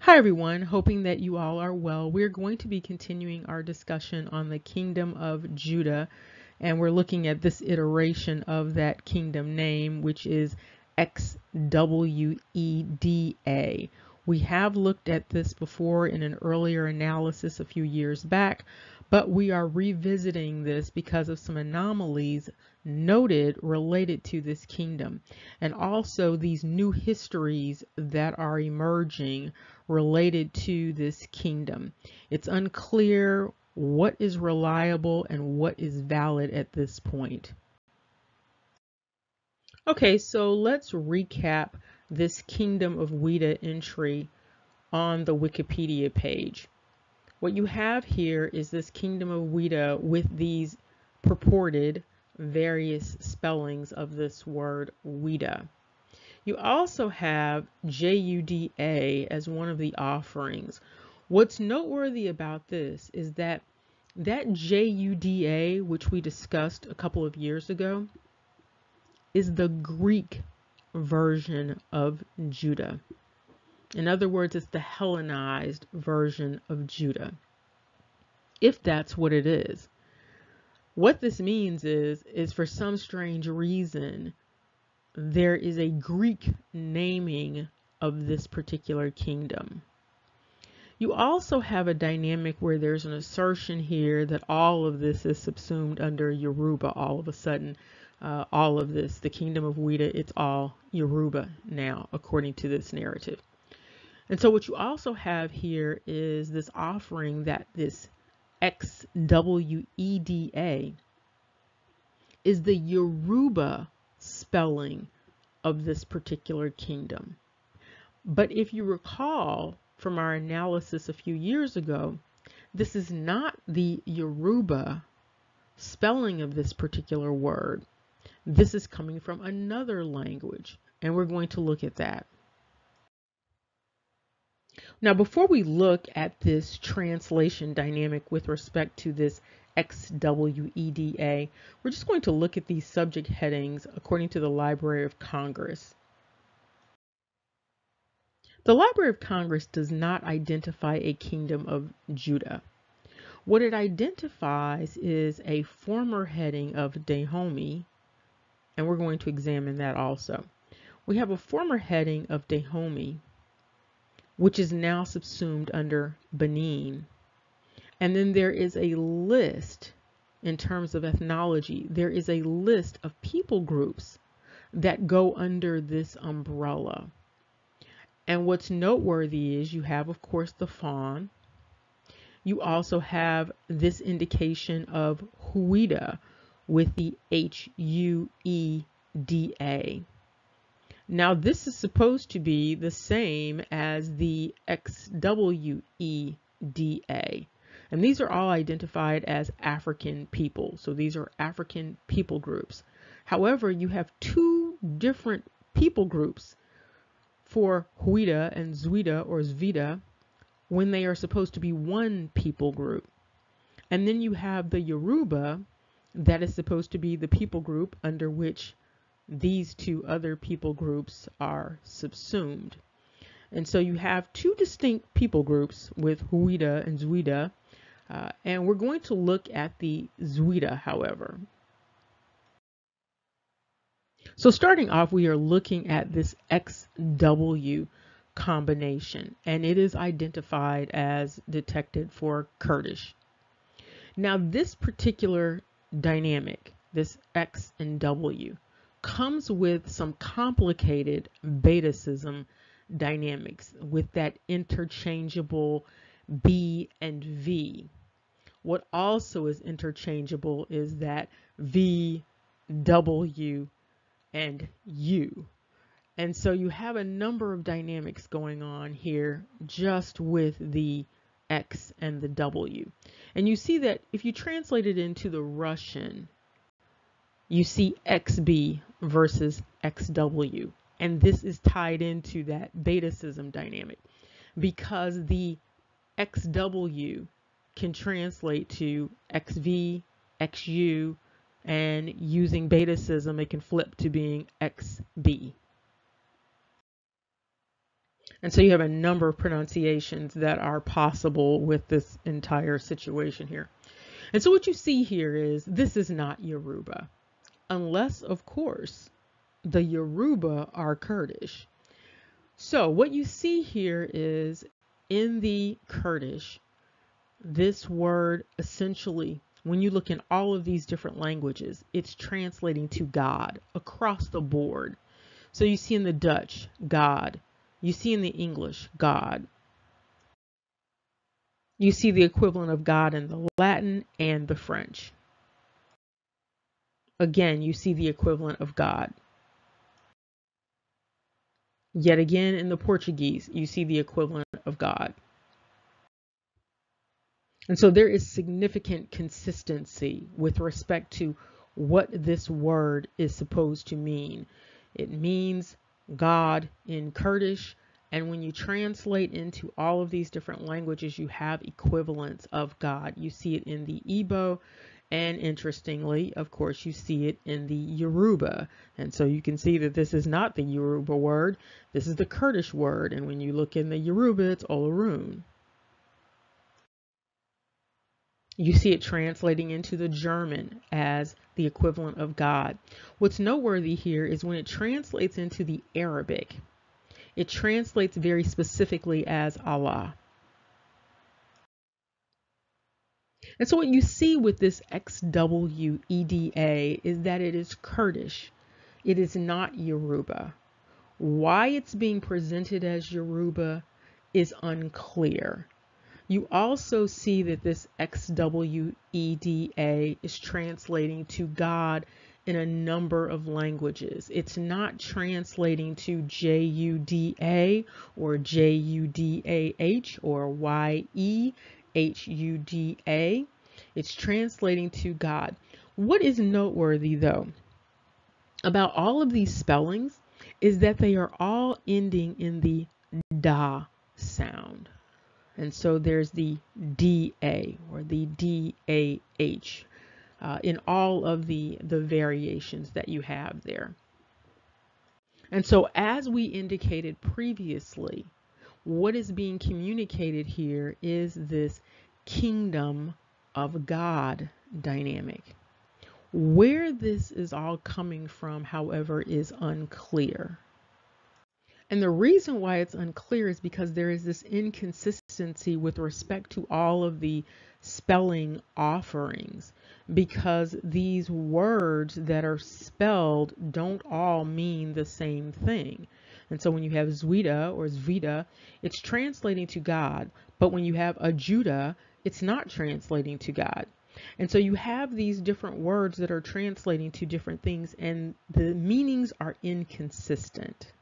Hi everyone, hoping that you all are well. We're going to be continuing our discussion on the kingdom of Judah, and we're looking at this iteration of that kingdom name, which is XWEDA. We have looked at this before in an earlier analysis a few years back, but we are revisiting this because of some anomalies noted related to this kingdom and also these new histories that are emerging related to this kingdom. It's unclear what is reliable and what is valid at this point. Okay, so let's recap this Kingdom of Wida entry on the Wikipedia page. What you have here is this Kingdom of Wida with these purported various spellings of this word Wida. You also have JUDA as one of the offerings. What's noteworthy about this is that that JUDA, which we discussed a couple of years ago, is the Greek version of Judah. In other words, it's the Hellenized version of Judah, if that's what it is. What this means is, is for some strange reason, there is a Greek naming of this particular kingdom. You also have a dynamic where there's an assertion here that all of this is subsumed under Yoruba all of a sudden uh, all of this, the kingdom of Wida, it's all Yoruba now, according to this narrative. And so what you also have here is this offering that this XWEDA is the Yoruba spelling of this particular kingdom. But if you recall from our analysis a few years ago, this is not the Yoruba spelling of this particular word. This is coming from another language, and we're going to look at that. Now, before we look at this translation dynamic with respect to this XWEDA, we're just going to look at these subject headings according to the Library of Congress. The Library of Congress does not identify a kingdom of Judah. What it identifies is a former heading of Dahomey, and we're going to examine that also. We have a former heading of Dahomey, which is now subsumed under Benin. And then there is a list in terms of ethnology, there is a list of people groups that go under this umbrella. And what's noteworthy is you have, of course, the Fon. You also have this indication of Hueda, with the H-U-E-D-A. Now this is supposed to be the same as the X-W-E-D-A. And these are all identified as African people. So these are African people groups. However, you have two different people groups for Hueda and Zwida or Zvida when they are supposed to be one people group. And then you have the Yoruba that is supposed to be the people group under which these two other people groups are subsumed. And so you have two distinct people groups with Hueda and Zwida, uh, and we're going to look at the Zwida, however. So starting off, we are looking at this XW combination, and it is identified as detected for Kurdish. Now, this particular dynamic, this X and W, comes with some complicated betacism dynamics with that interchangeable B and V. What also is interchangeable is that V, W, and U. And so you have a number of dynamics going on here just with the X and the W. And you see that if you translate it into the Russian, you see XB versus XW. And this is tied into that betacism dynamic because the XW can translate to XV, XU, and using betacism, it can flip to being XB. And so you have a number of pronunciations that are possible with this entire situation here. And so what you see here is this is not Yoruba, unless, of course, the Yoruba are Kurdish. So what you see here is in the Kurdish, this word essentially, when you look in all of these different languages, it's translating to God across the board. So you see in the Dutch, God. You see in the English, God. You see the equivalent of God in the Latin and the French. Again, you see the equivalent of God. Yet again, in the Portuguese, you see the equivalent of God. And so there is significant consistency with respect to what this word is supposed to mean. It means God in Kurdish. And when you translate into all of these different languages, you have equivalents of God. You see it in the Igbo, and interestingly, of course, you see it in the Yoruba. And so you can see that this is not the Yoruba word, this is the Kurdish word. And when you look in the Yoruba, it's Olorun. You see it translating into the German as the equivalent of God. What's noteworthy here is when it translates into the Arabic, it translates very specifically as Allah. And so what you see with this XWEDA is that it is Kurdish. It is not Yoruba. Why it's being presented as Yoruba is unclear. You also see that this XWEDA is translating to God in a number of languages. It's not translating to JUDA or JUDAH or YEHUDA. It's translating to God. What is noteworthy though about all of these spellings is that they are all ending in the da sound. And so there's the DA or the DAH uh, in all of the, the variations that you have there. And so as we indicated previously, what is being communicated here is this kingdom of God dynamic. Where this is all coming from, however, is unclear. And the reason why it's unclear is because there is this inconsistency with respect to all of the spelling offerings because these words that are spelled don't all mean the same thing. And so when you have Zwida or Zvida, it's translating to God. But when you have a Judah, it's not translating to God. And so you have these different words that are translating to different things and the meanings are inconsistent.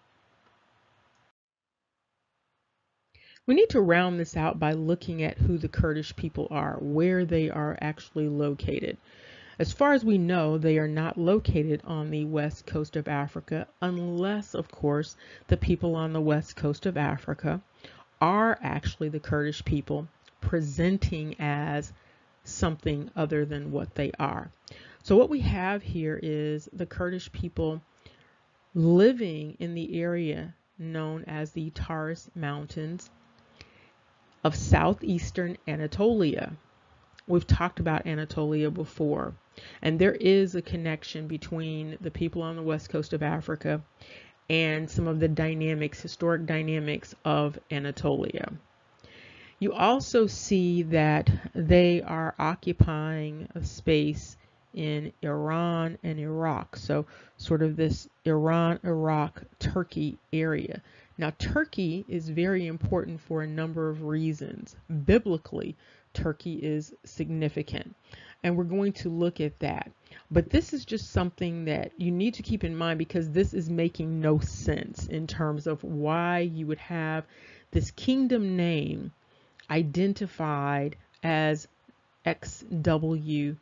We need to round this out by looking at who the Kurdish people are, where they are actually located. As far as we know, they are not located on the west coast of Africa, unless, of course, the people on the west coast of Africa are actually the Kurdish people presenting as something other than what they are. So what we have here is the Kurdish people living in the area known as the Taurus Mountains of southeastern Anatolia. We've talked about Anatolia before, and there is a connection between the people on the west coast of Africa and some of the dynamics, historic dynamics of Anatolia. You also see that they are occupying a space in Iran and Iraq. So sort of this Iran, Iraq, Turkey area. Now, Turkey is very important for a number of reasons. Biblically, Turkey is significant, and we're going to look at that. But this is just something that you need to keep in mind because this is making no sense in terms of why you would have this kingdom name identified as XWEDA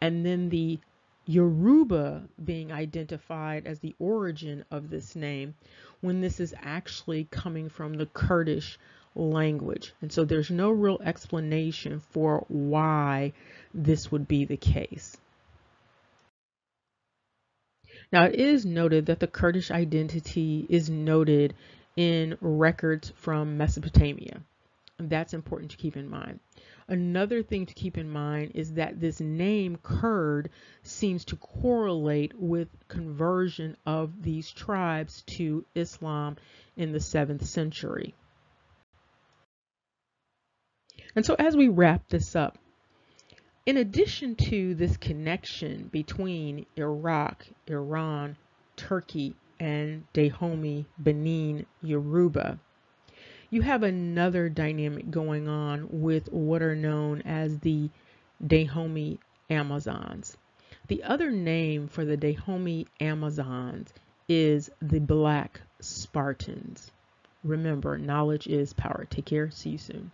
and then the Yoruba being identified as the origin of this name when this is actually coming from the Kurdish language. And so there's no real explanation for why this would be the case. Now it is noted that the Kurdish identity is noted in records from Mesopotamia. That's important to keep in mind. Another thing to keep in mind is that this name Kurd seems to correlate with conversion of these tribes to Islam in the 7th century. And so as we wrap this up, in addition to this connection between Iraq, Iran, Turkey, and Dahomey, Benin, Yoruba, you have another dynamic going on with what are known as the Dahomey Amazons. The other name for the Dahomey Amazons is the Black Spartans. Remember, knowledge is power. Take care. See you soon.